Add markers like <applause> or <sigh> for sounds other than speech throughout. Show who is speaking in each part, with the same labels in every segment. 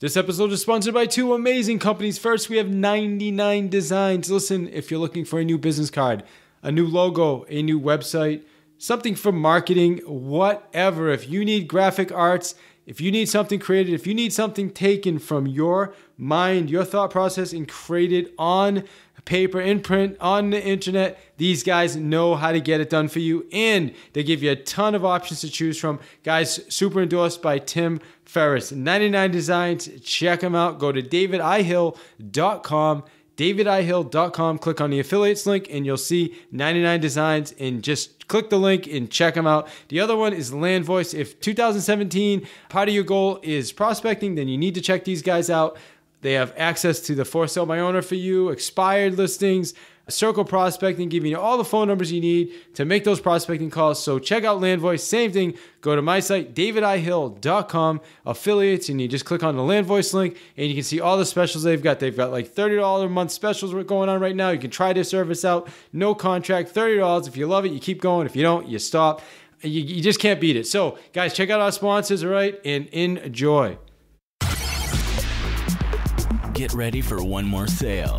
Speaker 1: This episode is sponsored by two amazing companies. First, we have 99 Designs. Listen, if you're looking for a new business card, a new logo, a new website, something for marketing, whatever, if you need graphic arts, if you need something created, if you need something taken from your mind, your thought process, and created on paper, in print, on the internet, these guys know how to get it done for you. And they give you a ton of options to choose from. Guys, super endorsed by Tim Ferriss. 99 Designs, check them out. Go to davidihill.com davidihill.com. Click on the affiliates link and you'll see 99 designs and just click the link and check them out. The other one is Landvoice. If 2017 part of your goal is prospecting, then you need to check these guys out. They have access to the for sale by owner for you, expired listings, Circle Prospecting, giving you all the phone numbers you need to make those prospecting calls. So check out Landvoice. Same thing. Go to my site, davidihill.com, affiliates, and you just click on the Landvoice link, and you can see all the specials they've got. They've got like $30 a month specials going on right now. You can try their service out. No contract, $30. If you love it, you keep going. If you don't, you stop. You, you just can't beat it. So, guys, check out our sponsors, all right, and enjoy.
Speaker 2: Get ready for one more sale,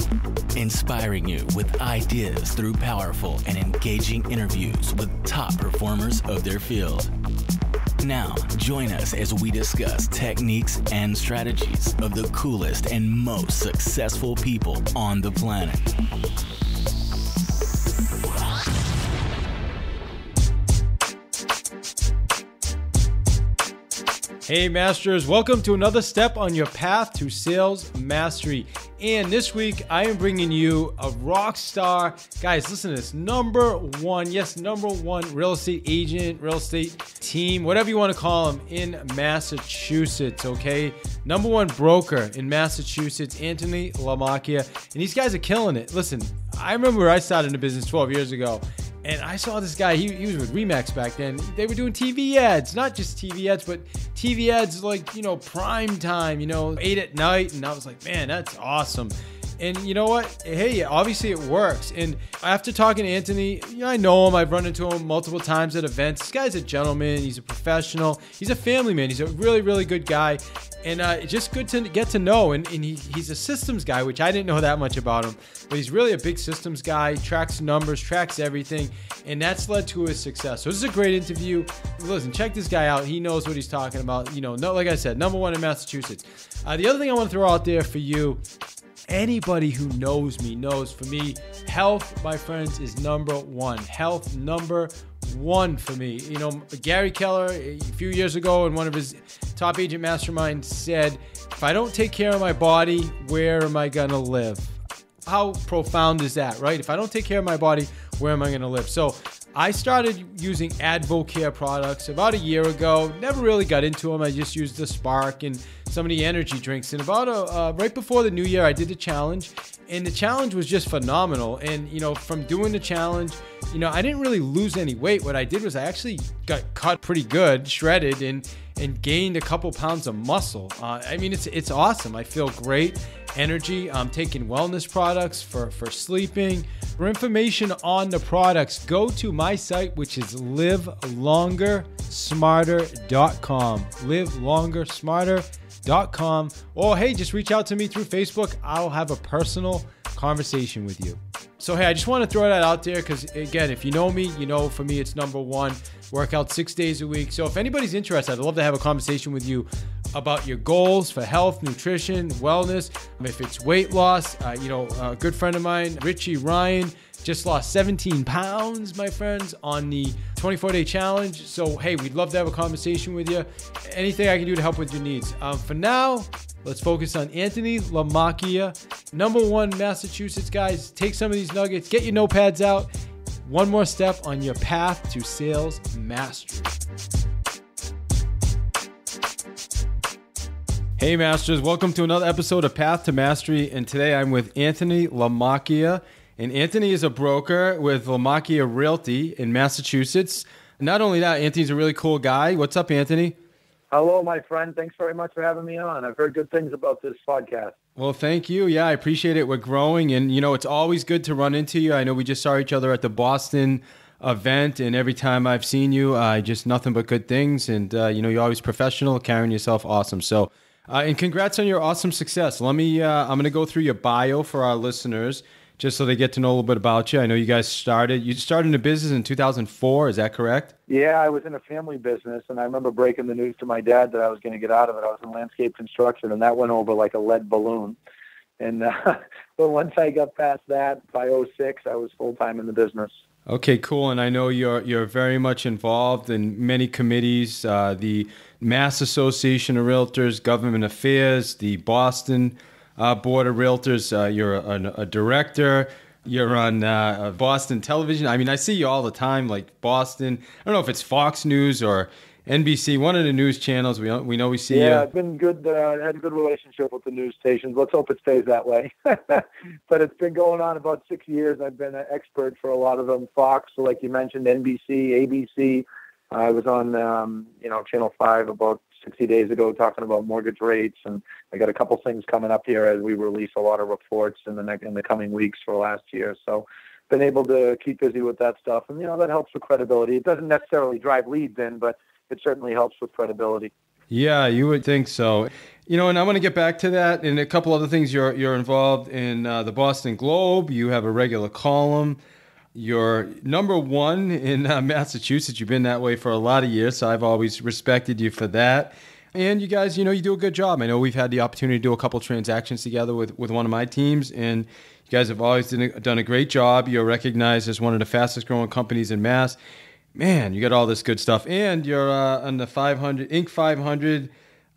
Speaker 2: inspiring you with ideas through powerful and engaging interviews with top performers of their field. Now, join us as we discuss techniques and strategies of the coolest and most successful people on the planet.
Speaker 1: Hey, Masters, welcome to another step on your path to sales mastery. And this week, I am bringing you a rock star. Guys, listen to this number one, yes, number one real estate agent, real estate team, whatever you want to call them in Massachusetts, okay? Number one broker in Massachusetts, Anthony Lamacchia. And these guys are killing it. Listen, I remember I started in the business 12 years ago. And I saw this guy, he, he was with Remax back then. They were doing TV ads, not just TV ads, but TV ads like, you know, prime time, you know, eight at night. And I was like, man, that's awesome. And you know what? Hey, obviously it works. And after talking to Anthony, you know, I know him. I've run into him multiple times at events. This guy's a gentleman. He's a professional. He's a family man. He's a really, really good guy. And uh, just good to get to know. And, and he, he's a systems guy, which I didn't know that much about him. But he's really a big systems guy, tracks numbers, tracks everything. And that's led to his success. So this is a great interview. Listen, check this guy out. He knows what he's talking about. You know, no, like I said, number one in Massachusetts. Uh, the other thing I want to throw out there for you anybody who knows me knows for me, health, my friends, is number one. Health, number one for me. You know, Gary Keller, a few years ago, in one of his top agent masterminds, said, If I don't take care of my body, where am I going to live? How profound is that, right? If I don't take care of my body, where am I going to live? So, I started using Advocare products about a year ago. Never really got into them. I just used the Spark and some of the energy drinks. And about a, uh, right before the new year, I did the challenge, and the challenge was just phenomenal. And you know, from doing the challenge, you know, I didn't really lose any weight. What I did was I actually got cut pretty good, shredded, and and gained a couple pounds of muscle. Uh, I mean, it's it's awesome. I feel great, energy. I'm taking wellness products for for sleeping. For information on the products, go to my site, which is livelongersmarter.com. Live longer, smarter com or hey just reach out to me through facebook i'll have a personal conversation with you so hey i just want to throw that out there because again if you know me you know for me it's number one workout six days a week so if anybody's interested i'd love to have a conversation with you about your goals for health nutrition wellness if it's weight loss uh, you know a good friend of mine richie ryan just lost 17 pounds, my friends, on the 24 day challenge. So, hey, we'd love to have a conversation with you. Anything I can do to help with your needs. Um, for now, let's focus on Anthony Lamacchia, number one Massachusetts guys. Take some of these nuggets, get your notepads out. One more step on your path to sales mastery. Hey, Masters, welcome to another episode of Path to Mastery. And today I'm with Anthony Lamacchia. And Anthony is a broker with Lamacchia Realty in Massachusetts. Not only that, Anthony's a really cool guy. What's up, Anthony?
Speaker 3: Hello, my friend. Thanks very much for having me on. I've heard good things about this podcast.
Speaker 1: Well, thank you. Yeah, I appreciate it. We're growing, and you know, it's always good to run into you. I know we just saw each other at the Boston event, and every time I've seen you, I uh, just nothing but good things. And uh, you know, you're always professional, carrying yourself awesome. So
Speaker 4: Uh, and congrats on your awesome success. Let me, uh, I'm going to go through your bio for our listeners just so they get to know a little bit about you. I know you guys started, you started a business in 2004. Is that correct?
Speaker 3: Yeah, I was in a family business, and I remember breaking the news to my dad that I was going to get out of it. I was in landscape construction, and that went over like a lead balloon. And uh, <laughs> but once I got past that, by 06, I was full time in the business.
Speaker 4: Okay, cool. And I know you're you're very much involved in many committees, uh, the Mass Association of Realtors, Government Affairs, the Boston uh, Board of Realtors. Uh, you're a, a, director. You're on uh, Boston television. I mean, I see you all the time, like Boston. I don't know if it's Fox News or NBC, one of the news channels. We we know we see.
Speaker 3: Yeah,
Speaker 4: you.
Speaker 3: it's been good. Uh, had a good relationship with the news stations. Let's hope it stays that way. <laughs> but it's been going on about six years. I've been an expert for a lot of them. Fox, like you mentioned, NBC, ABC. I was on, um, you know, Channel Five about 60 days ago talking about mortgage rates, and I got a couple things coming up here as we release a lot of reports in the next in the coming weeks for last year. So, been able to keep busy with that stuff, and you know that helps with credibility. It doesn't necessarily drive leads in, but it certainly helps with credibility.
Speaker 4: Yeah, you would think so. You know, and I'm going to get back to that and a couple other things. You're you're involved in uh, the Boston Globe. You have a regular column. You're number one in uh, Massachusetts. You've been that way for a lot of years, so I've always respected you for that. And you guys, you know, you do a good job. I know we've had the opportunity to do a couple transactions together with, with one of my teams, and you guys have always done a, done a great job. You're recognized as one of the fastest growing companies in Mass. Man, you got all this good stuff, and you're uh, on the 500 Inc. 500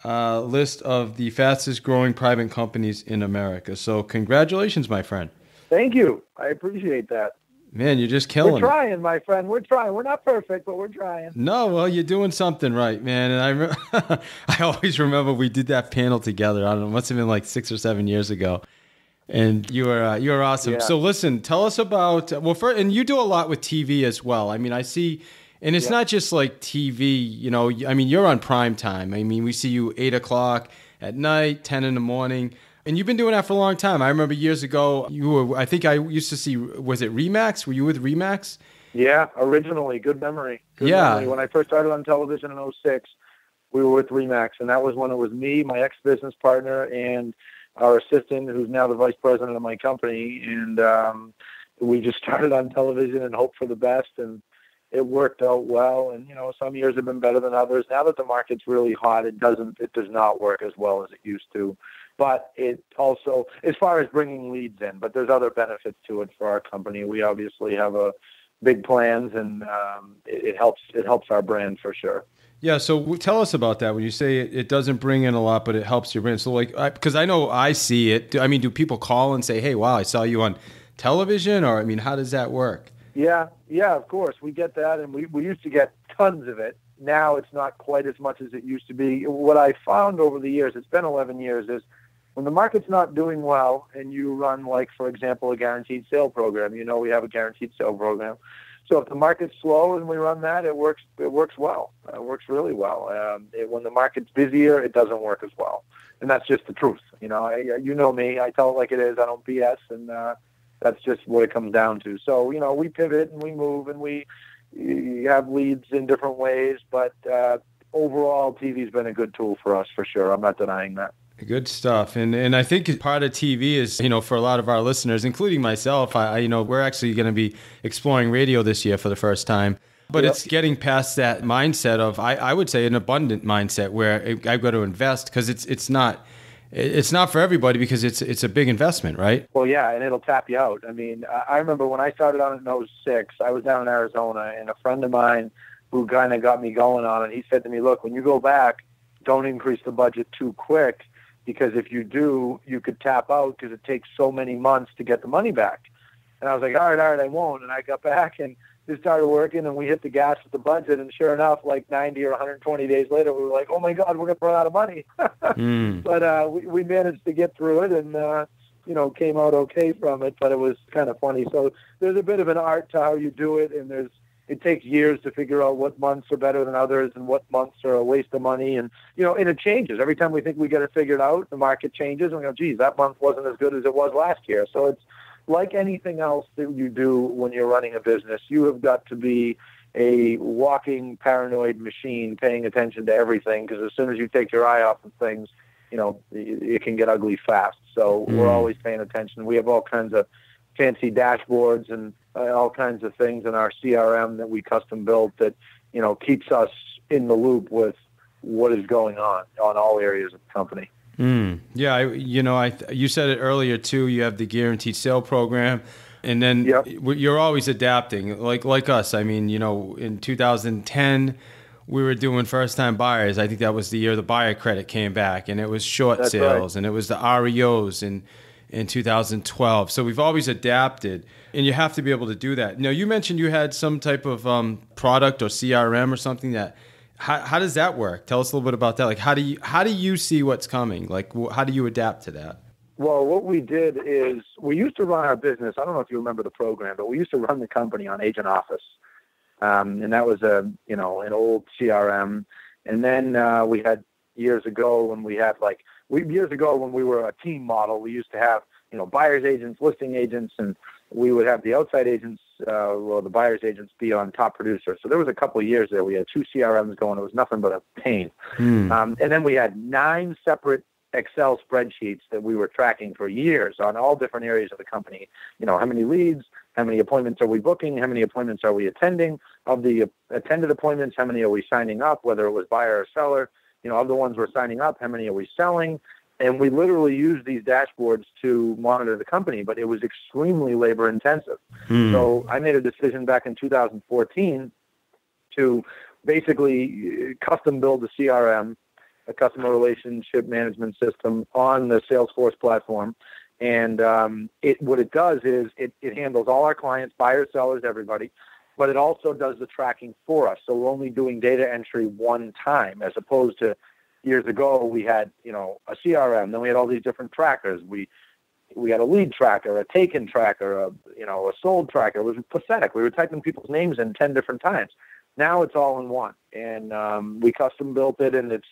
Speaker 4: uh, list of the fastest growing private companies in America. So, congratulations, my friend.
Speaker 3: Thank you. I appreciate that.
Speaker 4: Man, you're just killing.
Speaker 3: We're trying, it. my friend. We're trying. We're not perfect, but we're trying.
Speaker 4: No, well, you're doing something right, man. And I, re- <laughs> I always remember we did that panel together. I don't know, must have been like six or seven years ago. And you are uh, you are awesome. Yeah. So listen, tell us about well, for, and you do a lot with TV as well. I mean, I see, and it's yeah. not just like TV. You know, I mean, you're on prime time. I mean, we see you eight o'clock at night, ten in the morning. And you've been doing that for a long time. I remember years ago, you were, I think I used to see, was it Remax? Were you with Remax?
Speaker 3: Yeah, originally. Good memory. Good
Speaker 4: yeah.
Speaker 3: Memory. When I first started on television in 06, we were with Remax. And that was when it was me, my ex business partner, and our assistant, who's now the vice president of my company. And um, we just <laughs> started on television and hoped for the best. And it worked out well. And, you know, some years have been better than others. Now that the market's really hot, it doesn't, it does not work as well as it used to but it also, as far as bringing leads in, but there's other benefits to it for our company. We obviously have a big plans, and um, it, it, helps. It helps our brand for sure.
Speaker 4: Yeah. So tell us about that. When you say it, it doesn't bring in a lot, but it helps your brand. So like, because I, I know I see it. I mean, do people call and say, "Hey, wow, I saw you on television," or I mean, how does that work?
Speaker 3: Yeah, yeah, of course. We get that, and we, we used to get tons of it. Now it's not quite as much as it used to be. What I found over the years, it's been 11 years, is when the market's not doing well and you run like for example a guaranteed sale program you know we have a guaranteed sale program so if the market's slow and we run that it works it works well. It works really well. Um, it, when the market's busier it doesn't work as well. And that's just the truth you know. I, you know me i tell it like it is. I don't bs and uh, that's just what it comes down to. So you know we pivot and we move and we have leads in different ways but uh, overall tv's been a good tool for us for sure. I'm not denying that
Speaker 4: Good stuff, and and I think part of TV is you know for a lot of our listeners, including myself, I, I you know we're actually going to be exploring radio this year for the first time. But yep. it's getting past that mindset of I, I would say an abundant mindset where I've got to invest because it's it's not it's not for everybody because it's it's a big investment, right?
Speaker 3: Well, yeah, and it'll tap you out. I mean, I remember when I started on in 06, I was down in Arizona, and a friend of mine who kind of got me going on it, he said to me, "Look, when you go back, don't increase the budget too quick." Because if you do, you could tap out because it takes so many months to get the money back. And I was like, all right, all right, I won't. And I got back and just started working and we hit the gas with the budget. And sure enough, like 90 or 120 days later, we were like, oh my God, we're going to run out of money. <laughs> mm. But uh, we, we managed to get through it and, uh, you know, came out okay from it, but it was kind of funny. So there's a bit of an art to how you do it. And there's, it takes years to figure out what months are better than others and what months are a waste of money. And, you know, and it changes. Every time we think we get it figured out, the market changes and we go, geez, that month wasn't as good as it was last year. So it's like anything else that you do when you're running a business. You have got to be a walking paranoid machine paying attention to everything because as soon as you take your eye off of things, you know, it, can get ugly fast. So
Speaker 4: Mm.
Speaker 3: we're always paying attention. We have all kinds of fancy dashboards and uh, all kinds of things in our CRM that we custom built that, you know, keeps us in the loop with what is going on on all areas of the company.
Speaker 4: Mm. Yeah, I, you know, I you said it earlier too. You have the guaranteed sale program, and then
Speaker 3: Yep.
Speaker 4: you're always adapting, like like us. I mean, you know, in 2010, we were doing first time buyers. I think that was the year the buyer credit came back, and it was short
Speaker 3: That's
Speaker 4: sales, and it was the REOs in in 2012. So we've always adapted, and you have to be able to do that. Now, you mentioned you had some type of um, product or CRM or something that. How, how does that work? Tell us a little bit about that. Like, how do you how do you see what's coming? Like, how do you adapt to that?
Speaker 3: Well, what we did is we used to run our business. I don't know if you remember the program, but we used to run the company on Agent Office, um, and that was a you know an old CRM. And then uh, we had years ago when we had like we years ago when we were a team model, we used to have you know buyers agents, listing agents, and we would have the outside agents, uh, well, the buyers agents be on top producer. So there was a couple of years there. We had two CRMs going. It was nothing but a pain. Um, and then we had nine separate Excel spreadsheets that we were tracking for years on all different areas of the company. You know, how many leads, how many appointments are we booking, how many appointments are we attending, of the attended appointments, how many are we signing up, whether it was buyer or seller, you know, of the ones we're signing up, how many are we selling? And we literally used these dashboards to monitor the company, but it was extremely labor intensive. So I made a decision back in 2014 to basically uh, custom build a CRM, a customer relationship management system on the Salesforce platform. And um, it what it does is it, it handles all our clients, buyers, sellers, everybody, but it also does the tracking for us. So we're only doing data entry one time, as opposed to years ago we had you know a CRM, then we had all these different trackers. We we had a lead tracker, a taken tracker, a you know a sold tracker. It was pathetic. We were typing people's names in ten different times. Now it's all in one, and um, we custom built it, and it's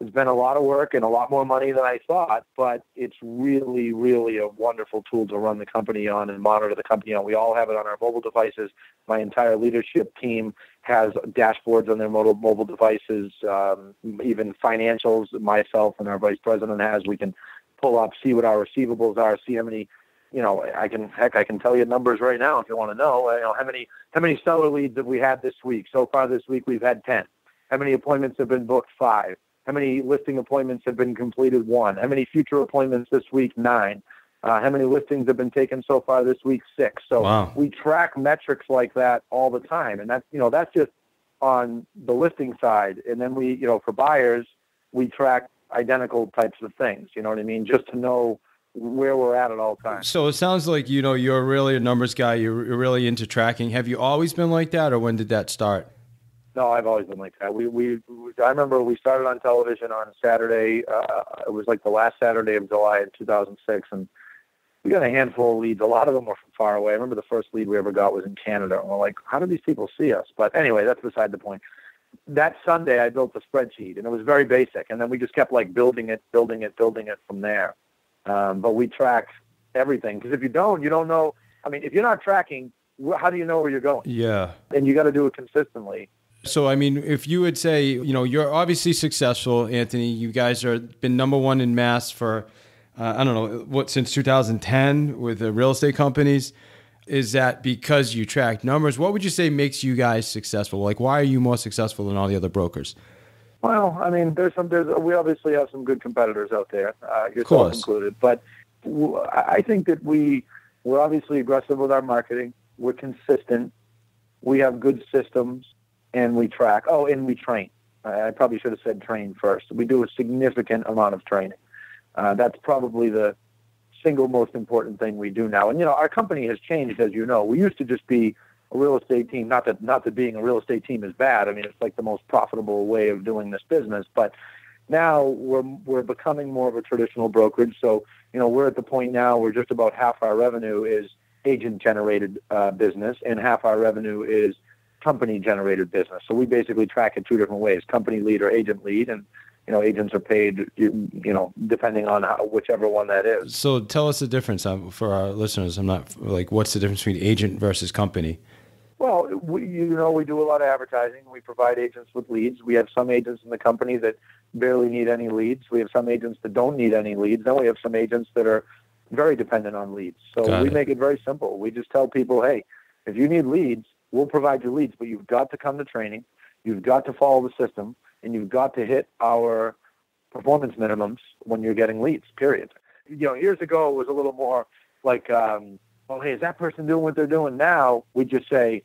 Speaker 3: it's been a lot of work and a lot more money than I thought, but it's really, really a wonderful tool to run the company on and monitor the company on. We all have it on our mobile devices. My entire leadership team has dashboards on their mobile mobile devices. Um, even financials, myself and our vice president has. We can pull up, see what our receivables are, see how many. You know, I can heck, I can tell you numbers right now if you want to know. You know how many how many seller leads have we had this week? So far this week we've had ten. How many appointments have been booked? Five. How many listing appointments have been completed? One. How many future appointments this week? Nine. Uh, how many listings have been taken so far this week? Six. So
Speaker 4: Wow.
Speaker 3: we track metrics like that all the time, and that's you know that's just on the listing side, and then we you know for buyers we track identical types of things. You know what I mean? Just to know where we're at at all times.
Speaker 4: So it sounds like you know you're really a numbers guy. You're you're really into tracking. Have you always been like that, or when did that start?
Speaker 3: No, I've always been like that. We, we, I remember we started on television on Saturday. Uh, it was like the last Saturday of July in 2006, and we got a handful of leads. A lot of them were from far away. I remember the first lead we ever got was in Canada. And we're like, how do these people see us? But anyway, that's beside the point. That Sunday, I built a spreadsheet, and it was very basic. And then we just kept like building it, building it, building it from there. Um, but we track everything because if you don't, you don't know. I mean, if you're not tracking, how do you know where you're going?
Speaker 4: Yeah.
Speaker 3: And you got to do it consistently.
Speaker 4: So I mean, if you would say, you know, you're obviously successful, Anthony. You guys are been number one in mass for, uh, I don't know, what since 2010 with the real estate companies. Is that because you track numbers? What would you say makes you guys successful? Like, why are you more successful than all the other brokers?
Speaker 3: Well, I mean, there's some. There's we obviously have some good competitors out there, uh, yourself included. But w- I think that we we're obviously aggressive with our marketing. We're consistent. We have good systems, and we track. Oh, and we train. I probably should have said train first. We do a significant amount of training. Uh, that's probably the single most important thing we do now. And you know, our company has changed, as you know. We used to just be a real estate team. Not that not that being a real estate team is bad. I mean, it's like the most profitable way of doing this business. But now we're we're becoming more of a traditional brokerage. So you know, we're at the point now where just about half our revenue is agent generated uh, business, and half our revenue is company generated business. So we basically track it two different ways: company lead or agent lead, and you know, agents are paid you, you know depending on how, whichever one that is.
Speaker 4: So tell us the difference um, for our listeners. I'm not like, what's the difference between agent versus company?
Speaker 3: Well, we, you know, we do a lot of advertising. We provide agents with leads. We have some agents in the company that barely need any leads. We have some agents that don't need any leads. Then we have some agents that are very dependent on leads. So
Speaker 4: Got
Speaker 3: we
Speaker 4: it.
Speaker 3: make it very simple. We just tell people, hey, if you need leads, we'll provide you leads, but you've got to come to training, you've got to follow the system, and you've got to hit our performance minimums when you're getting leads. Period. You know, years ago it was a little more like, um, oh, hey, is that person doing what they're doing now? We just say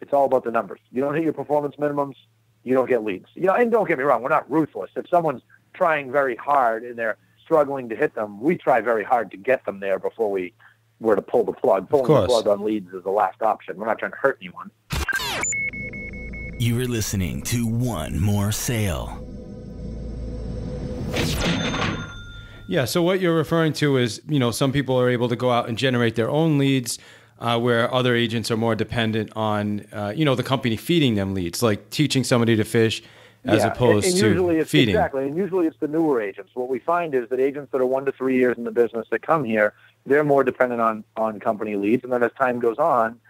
Speaker 3: it's all about the numbers. You don't hit your performance minimums, you don't get leads. You know, and don't get me wrong, we're not ruthless. If someone's trying very hard and they're struggling to hit them, we try very hard to get them there before we were to pull the plug. Pulling the plug on leads is the last option. We're not trying to hurt anyone.
Speaker 2: You are listening to One More Sale.
Speaker 4: Yeah. So what you're referring to is, you know, some people are able to go out and generate their own leads, uh, where other agents are more dependent on, uh, you know, the company feeding them leads, like teaching somebody to fish as
Speaker 3: Yeah,
Speaker 4: opposed
Speaker 3: and, and usually
Speaker 4: to
Speaker 3: it's,
Speaker 4: feeding.
Speaker 3: Exactly, and usually it's the newer agents. What we find is that agents that are one to three years in the business that come here, they're more dependent on on company leads, and then as time goes on,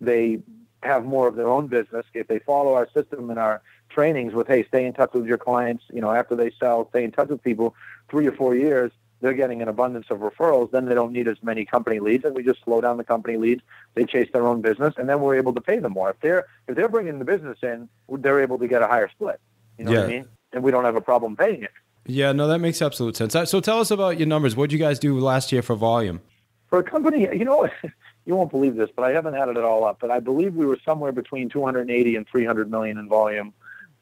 Speaker 3: they have more of their own business. If they follow our system and our trainings with, hey, stay in touch with your clients, you know, after they sell, stay in touch with people, three or four years, they're getting an abundance of referrals. Then they don't need as many company leads, and we just slow down the company leads. They chase their own business, and then we're able to pay them more. If they're if they're bringing the business in, they're able to get a higher split. You know what I
Speaker 4: Yeah.
Speaker 3: mean? And we don't have a problem paying it.
Speaker 4: Yeah. No, that makes absolute sense. Uh, So tell us about your numbers. What did you guys do last year for volume?
Speaker 3: For a company, <laughs> you know, <laughs> you won't believe this, but I haven't added it all up. But I believe we were somewhere between 280 and 300 million in volume,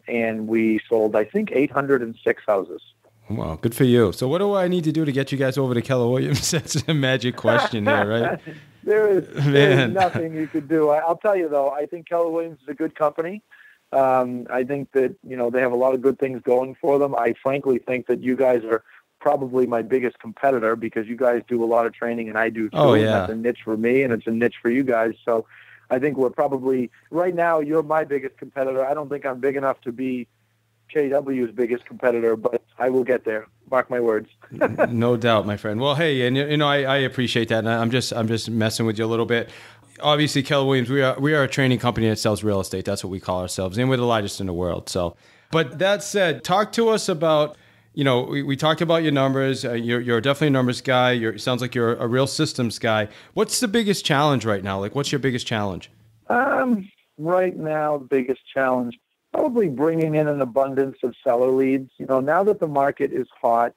Speaker 3: and we sold, I think, 806 houses.
Speaker 4: Wow, good for you. So what do I need to do to get you guys over to Keller Williams? <laughs> That's a magic question there, right?
Speaker 3: there is, there is nothing you could do. I, I'll tell you though, I think Keller Williams is a good company. Um, I think that you know they have a lot of good things going for them. I frankly think that you guys are probably my biggest competitor because you guys do a lot of training and I do too.
Speaker 4: Oh, yeah.
Speaker 3: that's a niche for me and it's a niche for you guys. So I think we're probably right now you're my biggest competitor. I don't think I'm big enough to be KW's biggest competitor, but I will get there. Mark my words. <laughs>
Speaker 4: no doubt, my friend. Well, hey, and you know, I, I appreciate that, and I'm just I'm just messing with you a little bit. Obviously, Keller Williams, we are we are a training company that sells real estate. That's what we call ourselves, and we're the largest in the world. So, but that said, talk to us about. You know, we, we talked about your numbers. Uh, you're, you're definitely a numbers guy. You're, sounds like you're a real systems guy. What's the biggest challenge right now? Like, what's your biggest challenge?
Speaker 3: Um, right now, the biggest challenge probably bringing in an abundance of seller leads. You know, now that the market is hot,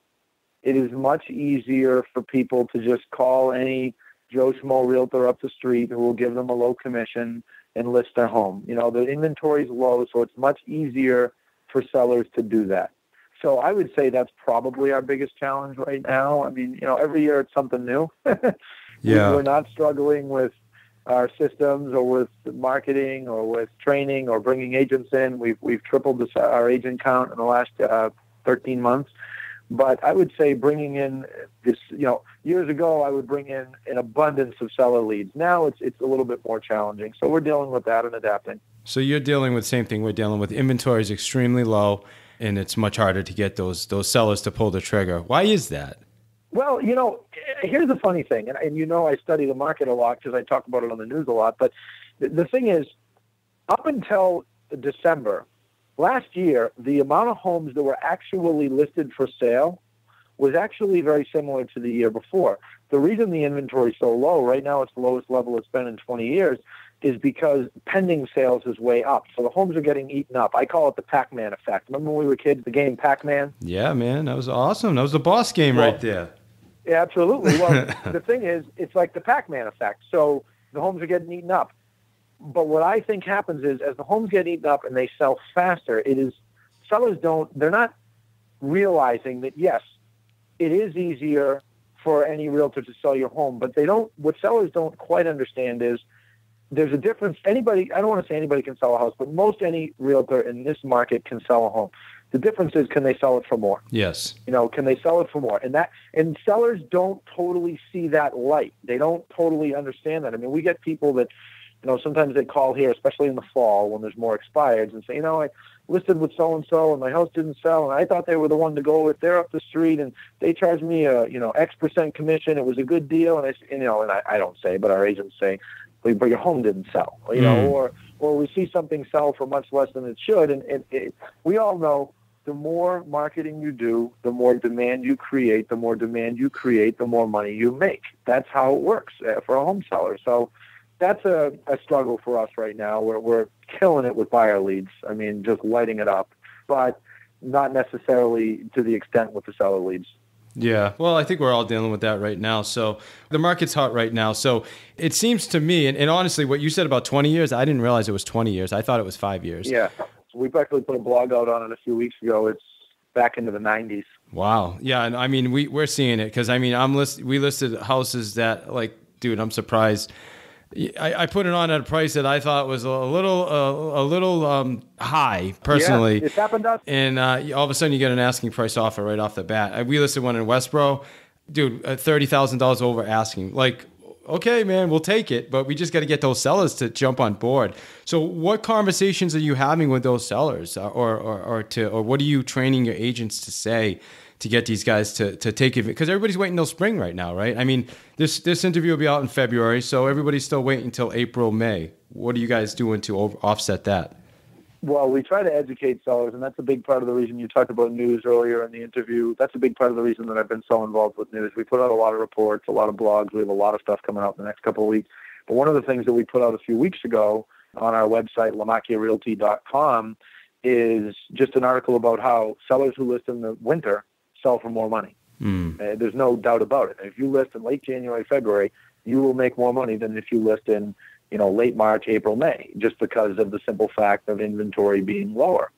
Speaker 3: it is much easier for people to just call any Joe Schmo realtor up the street who will give them a low commission and list their home. You know, the inventory is low, so it's much easier for sellers to do that. So I would say that's probably our biggest challenge right now. I mean, you know, every year it's something new. <laughs>
Speaker 4: Yeah.
Speaker 3: We're not struggling with our systems or with marketing or with training or bringing agents in. We've we've tripled this, our agent count in the last uh, 13 months. But I would say bringing in this, you know, years ago I would bring in an abundance of seller leads. Now it's it's a little bit more challenging. So we're dealing with that and adapting.
Speaker 4: So you're dealing with the same thing we're dealing with. Inventory is extremely low, and it's much harder to get those those sellers to pull the trigger. Why is that?
Speaker 3: Well, you know, here's the funny thing, and, and you know I study the market a lot because I talk about it on the news a lot. But the, the thing is, up until December last year, the amount of homes that were actually listed for sale was actually very similar to the year before. The reason the inventory is so low right now, it's the lowest level it's been in 20 years, is because pending sales is way up. So the homes are getting eaten up. I call it the Pac-Man effect. Remember when we were kids, the game Pac-Man?
Speaker 4: Yeah, man, that was awesome. That was the boss game
Speaker 3: Well,
Speaker 4: right there.
Speaker 3: Yeah, absolutely. Well, <laughs> the thing is, it's like the Pac-Man effect. So the homes are getting eaten up. But what I think happens is, as the homes get eaten up and they sell faster, it is sellers don't. They're not realizing that yes, it is easier for any realtor to sell your home, but they don't. What sellers don't quite understand is there's a difference. Anybody, I don't want to say anybody can sell a house, but most any realtor in this market can sell a home. The difference is, can they sell it for more?
Speaker 4: Yes.
Speaker 3: You know, can they sell it for more? And that and sellers don't totally see that light. They don't totally understand that. I mean, we get people that, you know, sometimes they call here, especially in the fall when there's more expireds, and say, you know, I listed with so and so, and my house didn't sell, and I thought they were the one to go with. They're up the street, and they charged me a you know X percent commission. It was a good deal, and I, you know, and I, I don't say, but our agents say, but but your home didn't sell, you know,
Speaker 4: Mm.
Speaker 3: or or we see something sell for much less than it should, and, and it, we all know the more marketing you do, the more demand you create. The more demand you create, the more money you make. That's how it works uh, for a home seller. So that's a, a struggle for us right now. We're, we're killing it with buyer leads. I mean, just lighting it up, but not necessarily to the extent with the seller leads.
Speaker 4: Yeah, well, I think we're all dealing with that right now. So the market's hot right now. So it seems to me, and, and honestly, what you said about 20 years, I didn't realize it was 20 years. I thought it was five years.
Speaker 3: Yeah. We actually put a blog out on it a few weeks ago. It's back into the 90s.
Speaker 4: Wow. Yeah, and I mean, we we're seeing it because I mean, I'm list we listed houses that like, dude, I'm surprised. I, I put it on at a price that I thought was a little uh, a little um, high personally.
Speaker 3: Yeah, it's happened us.
Speaker 4: And uh, all of a sudden, you get an asking price offer right off the bat. We listed one in Westboro, dude, uh, thirty thousand dollars over asking. Like, okay, man, we'll take it, but we just got to get those sellers to jump on board. So, what conversations are you having with those sellers, uh, or, or, or to, or what are you training your agents to say to get these guys to to take it? Because everybody's waiting till spring right now, right? I mean, this this interview will be out in February, so everybody's still waiting until April, May. What are you guys doing to over, offset that?
Speaker 3: Well, we try to educate sellers, and that's a big part of the reason you talked about news earlier in the interview. That's a big part of the reason that I've been so involved with news. We put out a lot of reports, a lot of blogs. We have a lot of stuff coming out in the next couple of weeks. But one of the things that we put out a few weeks ago on our website, lamacchiarealty.com, is just an article about how sellers who list in the winter sell for more money. Mm. Uh, there's no doubt about it. If you list in late January, February, you will make more money than if you list in you know, late March, April, May, just because of the simple fact of inventory being lower.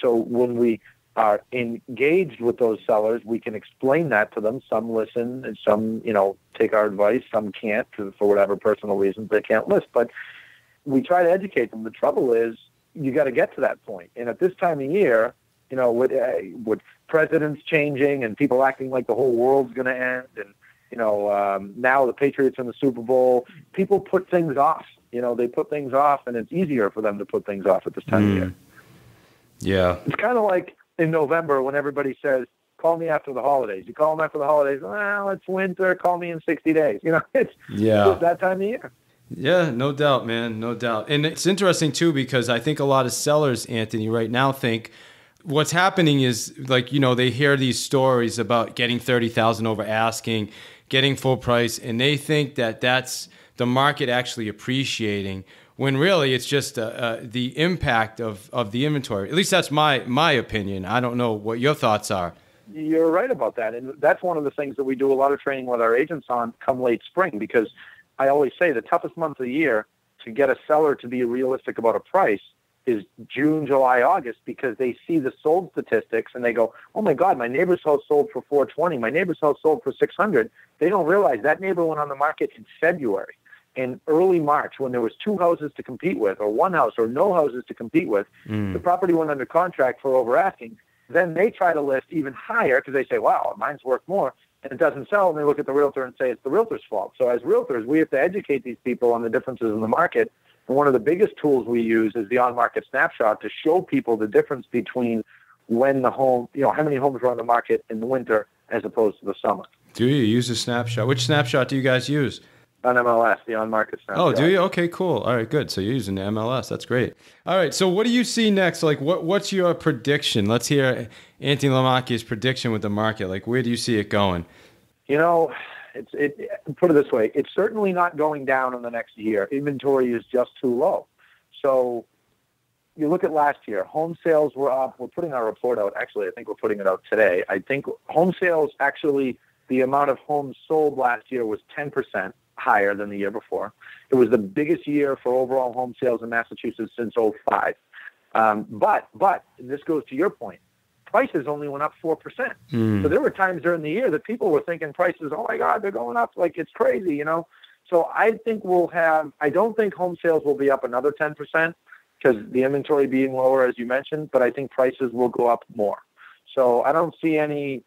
Speaker 3: So when we are engaged with those sellers, we can explain that to them. Some listen and some, you know, take our advice. Some can't for whatever personal reasons they can't list. But we try to educate them. The trouble is you got to get to that point. And at this time of year, you know, with, uh, with presidents changing and people acting like the whole world's going to end and, you know, um, now the Patriots in the Super Bowl, people put things off you know, they put things off, and it's easier for them to put things off at this time mm. of hmm. year.
Speaker 4: Yeah,
Speaker 3: it's kind of like in November when everybody says, "Call me after the holidays." You call them after the holidays. Well, it's winter. Call me in sixty days. You know, <laughs> it's yeah it's that time of year.
Speaker 4: Yeah, no doubt, man, no doubt. And it's interesting too because I think a lot of sellers, Anthony, right now think what's happening is like you know they hear these stories about getting thirty thousand over asking, getting full price, and they think that that's the market actually appreciating when really it's just uh, uh, the impact of, of the inventory. At least that's my my opinion. I don't know what your thoughts are.
Speaker 3: You're right about that, and that's one of the things that we do a lot of training with our agents on come late spring because I always say the toughest month of the year to get a seller to be realistic about a price is June, July, August because they see the sold statistics and they go, "Oh my God, my neighbor's house sold for 420. My neighbor's house sold for 600." They don't realize that neighbor went on the market in February in early March when there was two houses to compete with, or one house, or no houses to compete with, mm. the property went under contract for over asking. Then they try to list even higher because they say, "Wow, mine's worth more," and it doesn't sell. And they look at the realtor and say it's the realtor's fault. So as realtors, we have to educate these people on the differences in the market. One of the biggest tools we use is the on-market snapshot to show people the difference between when the home, you know, how many homes are on the market in the winter as opposed to the summer.
Speaker 4: Do you use a snapshot? Which snapshot do you guys use?
Speaker 3: on MLS, the on market snapshot.
Speaker 4: Oh, do you? Okay, cool. All right, good. So you're using the MLS. That's great. All right. So what do you see next? Like, what what's your prediction? Let's hear Anthony Lamacchia's prediction with the market. Like, where do you see it going?
Speaker 3: You know, it's it. Put it this way: it's certainly not going down in the next year. Inventory is just too low. So you look at last year, home sales were up. We're putting our report out. Actually, I think we're putting it out today. I think home sales actually, the amount of homes sold last year was 10% higher than the year before. It was the biggest year for overall home sales in Massachusetts since 05. Um, but, but, this goes to your point, prices only went up 4%. Mm. So there were times during the year that people were thinking prices, oh my God, they're going up like it's crazy, you know? So I think we'll have, I don't think home sales will be up another 10% because the inventory being lower, as you mentioned, but I think prices will go up more. So I don't see any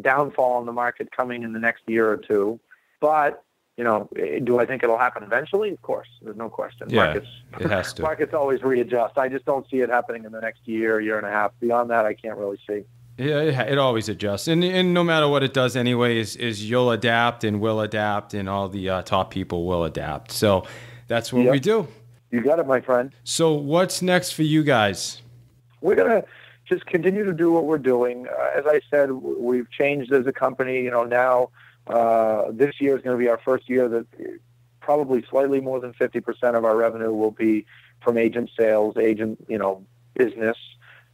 Speaker 3: downfall in the market coming in the next year or two. But you know, do I think it'll happen eventually? Of course, there's no question.
Speaker 4: Yeah, markets, it has to. <laughs>
Speaker 3: markets always readjust. I just don't see it happening in the next year, year and a half. Beyond that, I can't really see.
Speaker 4: Yeah, it, it always adjusts, and and no matter what it does, anyway, is, is you'll adapt and will adapt, and all the uh, top people will adapt. So that's what yep. we do.
Speaker 3: You got it, my friend.
Speaker 4: So what's next for you guys?
Speaker 3: We're gonna just continue to do what we're doing. Uh, as I said, we've changed as a company. You know, now uh, this year is going to be our first year that probably slightly more than 50% of our revenue will be from agent sales, agent, you know, business.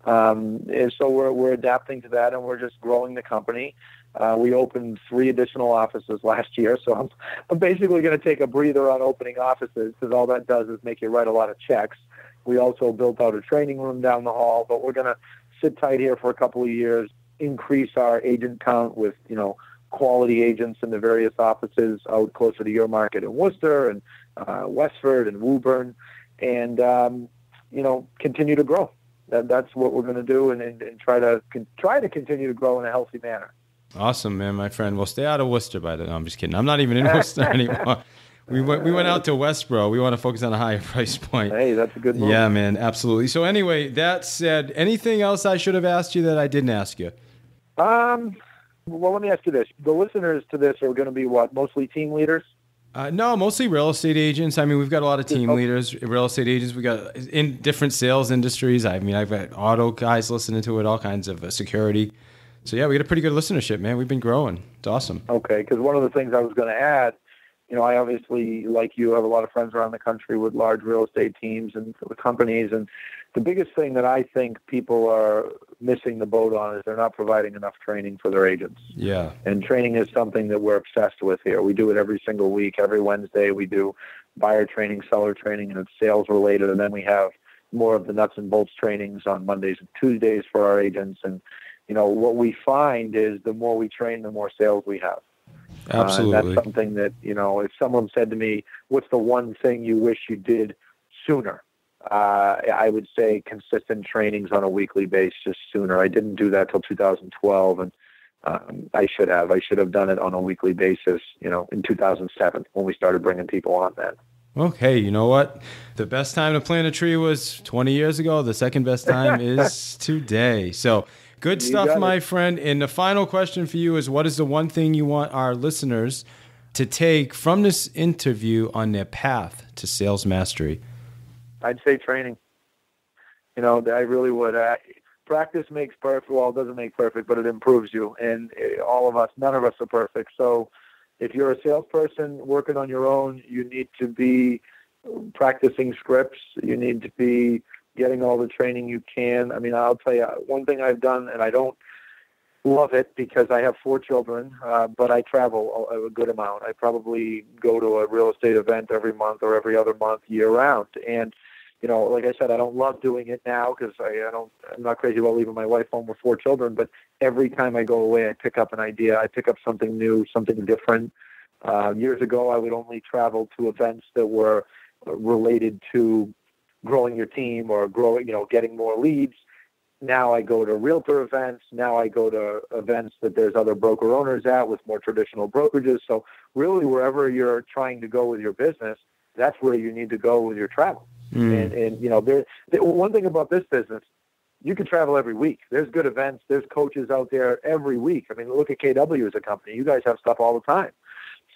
Speaker 3: Um, and so we're, we're adapting to that and we're just growing the company. Uh, we opened three additional offices last year, so I'm, I'm basically going to take a breather on opening offices because all that does is make you write a lot of checks. We also built out a training room down the hall, but we're going to sit tight here for a couple of years, increase our agent count with, you know, quality agents in the various offices out closer to your market in Worcester and uh, Westford and Woburn, and um, you know continue to grow. That, that's what we're going to do, and, and, and try to con- try to continue to grow in a healthy manner.
Speaker 4: Awesome, man, my friend. Well, stay out of Worcester, by the way. No, I'm just kidding. I'm not even in Worcester <laughs> anymore. We went, we went out to Westboro. We want to focus on a higher <laughs> price point.
Speaker 3: Hey, that's a good move.
Speaker 4: Yeah, man, absolutely. So anyway, that said, anything else I should have asked you that I didn't ask you?
Speaker 3: Um, well, let me ask you this: the listeners to this are going to be what? Mostly team leaders.
Speaker 4: Uh, no, mostly real estate agents. I mean, we've got a lot of team leaders, real estate agents. We got in different sales industries. I mean, I've got auto guys listening to it, all kinds of uh, security. So yeah, we got a pretty good listenership, man. We've been growing. It's awesome.
Speaker 3: Okay, because one of the things I was going to add, you know, I obviously, like you, have a lot of friends around the country with large real estate teams and companies, and the biggest thing that I think people are missing the boat on is they're not providing enough training for their agents.
Speaker 4: Yeah.
Speaker 3: And training is something that we're obsessed with here. We do it every single week. Every Wednesday, we do buyer training, seller training, and it's sales related. And then we have more of the nuts and bolts trainings on Mondays and Tuesdays for our agents. And, you know, what we find is the more we train, the more sales we have.
Speaker 4: Absolutely.
Speaker 3: Uh, that's something that, you know, if someone said to me, what's the one thing you wish you did sooner? Uh, I would say consistent trainings on a weekly basis sooner. I didn't do that till 2012, and um, I should have. I should have done it on a weekly basis, you know, in 2007 when we started bringing people on then.
Speaker 4: Okay, you know what? The best time to plant a tree was 20 years ago. The second best time <laughs> is today. So, good
Speaker 3: You
Speaker 4: stuff, my friend. And the final question for you is what is the one thing you want our listeners to take from this interview on their path to sales mastery?
Speaker 3: I'd say training. You know, I really would. I, practice makes perfect. Well, it doesn't make perfect, but it improves you. And uh, all of us, none of us are perfect. So, if you're a salesperson working on your own, you need to be practicing scripts. You need to be getting all the training you can. I mean, I'll tell you one thing I've done, and I don't love it because I have four children, uh, but I travel a, a good amount. I probably go to a real estate event every month or every other month year round. And, you know, like I said, I don't love doing it now because I, I don't, I'm not crazy about leaving my wife home with four children, but every time I go away, I pick up an idea. I pick up something new, something different. Uh, years ago, I would only travel to events that were related to growing your team or growing, you know, getting more leads. Now I go to realtor events. Now I go to events that there's other broker owners at with more traditional brokerages. So really, wherever you're trying to go with your business, that's where you need to go with your travel. And, and you know, there. One thing about this business, you can travel every week. There's good events. There's coaches out there every week. I mean, look at KW as a company. You guys have stuff all the time.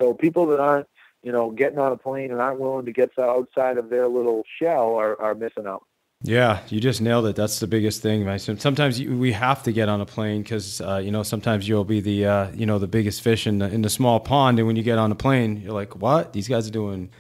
Speaker 3: So people that aren't, you know, getting on a plane and aren't willing to get outside of their little shell are, are missing out.
Speaker 4: Yeah, you just nailed it. That's the biggest thing. Sometimes you, we have to get on a plane because uh, you know sometimes you'll be the uh, you know the biggest fish in the in the small pond, and when you get on a plane, you're like, what? These guys are doing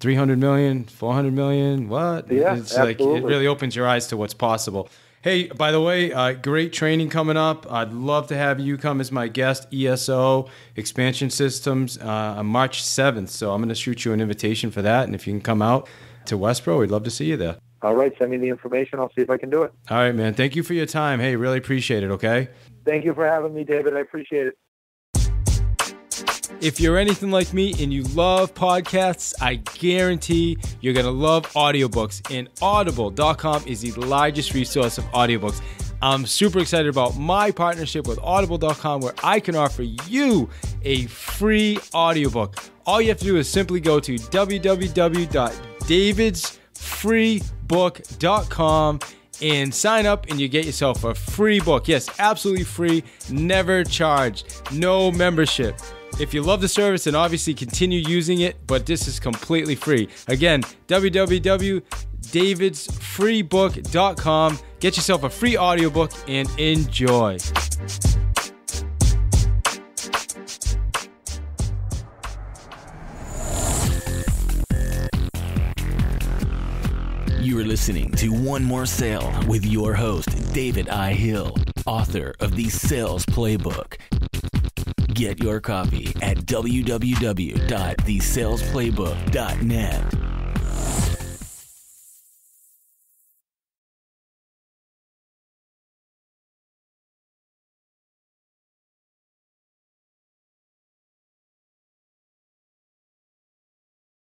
Speaker 4: 300 million, 400 million. What?
Speaker 3: Yeah,
Speaker 4: it's like it really opens your eyes to what's possible. Hey, by the way, uh, great training coming up. I'd love to have you come as my guest, ESO Expansion Systems, uh, on March 7th. So I'm going to shoot you an invitation for that. And if you can come out to Westboro, we'd love to see you there.
Speaker 3: All right, send me the information. I'll see if I can do it.
Speaker 4: All right, man. Thank you for your time. Hey, really appreciate it, okay?
Speaker 3: Thank you for having me, David. I appreciate it.
Speaker 4: If you're anything like me and you love podcasts, I guarantee you're going to love audiobooks. And audible.com is the largest resource of audiobooks. I'm super excited about my partnership with audible.com where I can offer you a free audiobook. All you have to do is simply go to www.davidsfreebook.com and sign up and you get yourself a free book. Yes, absolutely free, never charged, no membership. If you love the service, then obviously continue using it, but this is completely free. Again, www.davidsfreebook.com. Get yourself a free audiobook and enjoy.
Speaker 2: You are listening to One More Sale with your host, David I. Hill, author of the Sales Playbook. Get your copy at www.thesalesplaybook.net.